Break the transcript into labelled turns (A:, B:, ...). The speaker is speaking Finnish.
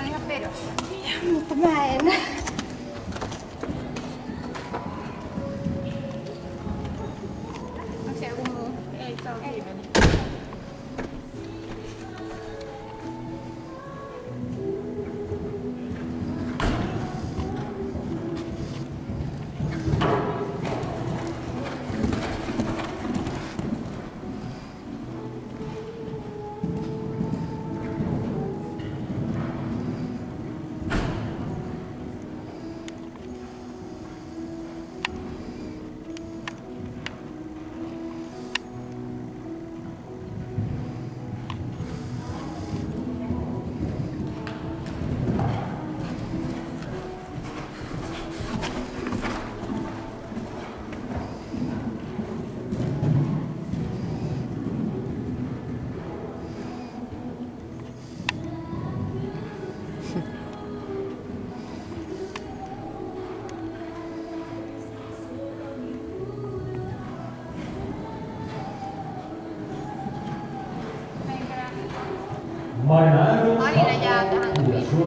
A: On ihan pedossa.
B: Mutta mä en.
A: Mau nanya.